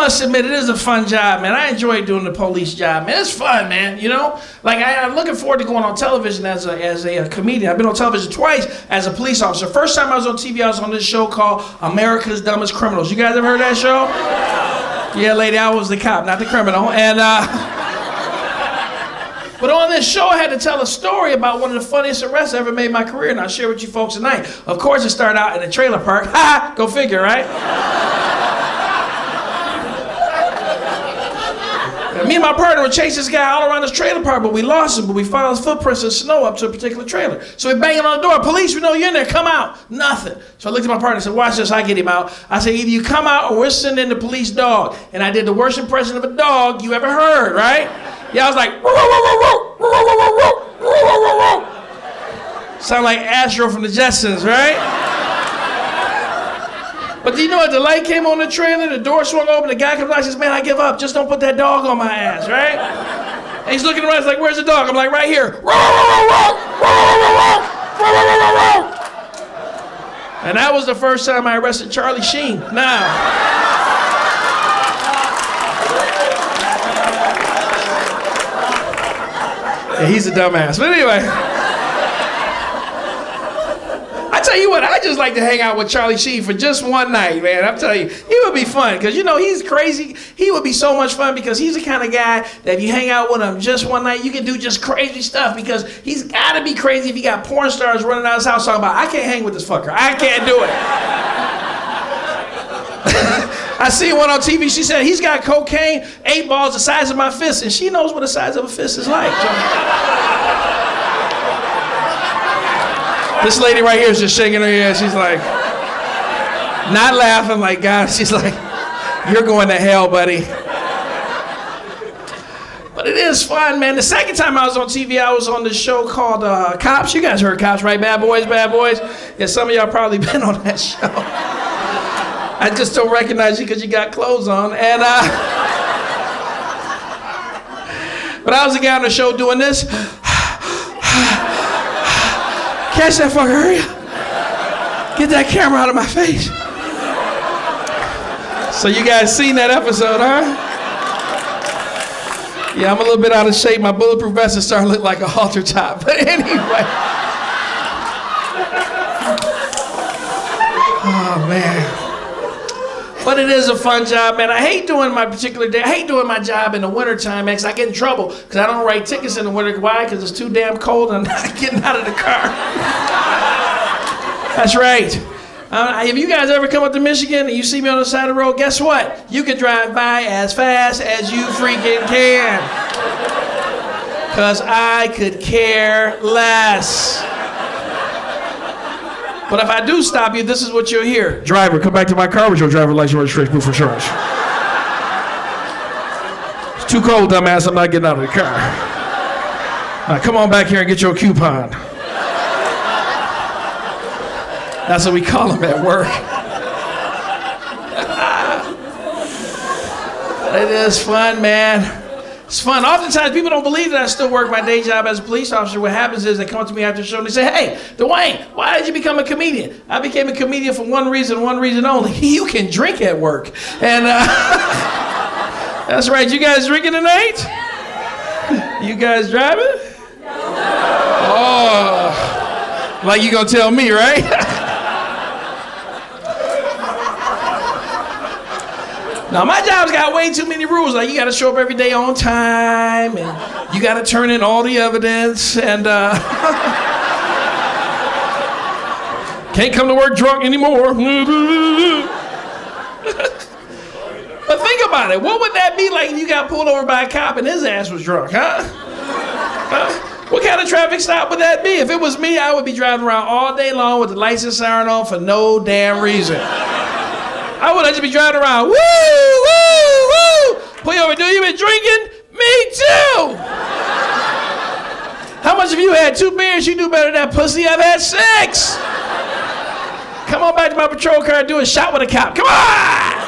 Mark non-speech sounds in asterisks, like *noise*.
must admit, it is a fun job, man. I enjoy doing the police job, man. It's fun, man. You know, like I, am looking forward to going on television as a as a, a, comedian. I've been on television twice as a police officer. First time I was on TV, I was on this show called America's Dumbest Criminals. You guys ever heard that show? Yeah, lady, I was the cop, not the criminal, and. uh *laughs* But on this show, I had to tell a story about one of the funniest arrests I ever made in my career, and I'll share with you folks tonight. Of course, it started out in a trailer park. *laughs* Ha! Go figure, right? Me and my partner would chase this guy all around this trailer park, but we lost him. But we found his footprints in snow up to a particular trailer. So we banging on the door. Police, we know you're in there. Come out. Nothing. So I looked at my partner and said, Watch this. I get him out. I said, Either you come out or we're sending the police dog. And I did the worst impression of a dog you ever heard, right? Yeah, I was like, Sound like Astro from the Jetsons, right? But do you know what? The light came on the trailer, the door swung open, the guy comes out and says, Man, I give up. Just don't put that dog on my ass, right? And he's looking around, he's like, Where's the dog? I'm like, Right here. And that was the first time I arrested Charlie Sheen. Now. Yeah, he's a dumbass. But anyway. I tell you what, I just like to hang out with Charlie Sheen for just one night, man. I'm telling you, he would be fun because you know he's crazy. He would be so much fun because he's the kind of guy that if you hang out with him just one night, you can do just crazy stuff because he's got to be crazy if he got porn stars running out of his house talking about, I can't hang with this fucker. I can't do it. *laughs* I see one on TV. She said he's got cocaine, eight balls the size of my fist, and she knows what the size of a fist is like. This lady right here is just shaking her head. She's like, not laughing, like, God, she's like, you're going to hell, buddy. But it is fun, man. The second time I was on TV, I was on this show called uh, Cops. You guys heard Cops, right? Bad Boys, Bad Boys. Yeah, some of y'all probably *laughs* been on that show. I just don't recognize you because you got clothes on. And uh, *laughs* but I was the guy on the show doing this. Catch that fucker, hurry up. Get that camera out of my face. So you guys seen that episode, huh? Yeah, I'm a little bit out of shape. My bulletproof vest is starting to look like a halter top. *laughs* But anyway. Oh man. But it is a fun job, man. I hate doing my particular day. I hate doing my job in the wintertime, man, because I get in trouble because I don't write tickets in the winter. Why? Because it's too damn cold and I'm not *laughs* getting out of the car. *laughs* That's right. Uh, if you guys ever come up to Michigan and you see me on the side of the road, guess what? You can drive by as fast as you freaking can. Because I could care less. But if I do stop you, this is what you'll hear. Driver, come back to my car with your driver license registration proof of insurance. It's too cold, dumbass. I'm not getting out of the car. Now come on back here and get your coupon. That's what we call them at work. *laughs* it is fun, man. It's fun. Oftentimes, people don't believe that I still work my day job as a police officer. What happens is they come up to me after the show and they say, Hey, Dwayne, why did you become a comedian? I became a comedian for one reason, one reason only. *laughs* You can drink at work. And uh, *laughs* that's right. You guys drinking tonight? *laughs* You guys driving? Oh, like you gonna tell me, right? Now my job's got way too many rules. Like you got to show up every day on time, and you got to turn in all the evidence, and uh, *laughs* can't come to work drunk anymore. *laughs* but think about it. What would that be like if you got pulled over by a cop and his ass was drunk, huh? What kind of traffic stop would that be? If it was me, I would be driving around all day long with the license siren on for no damn reason. I would just be driving around. Woo. Pull. Do you been drinking? Me too. How much of you had two beers? You knew better than that pussy. I've had six. Come on back to my patrol car and do a shot with a cop. Come on.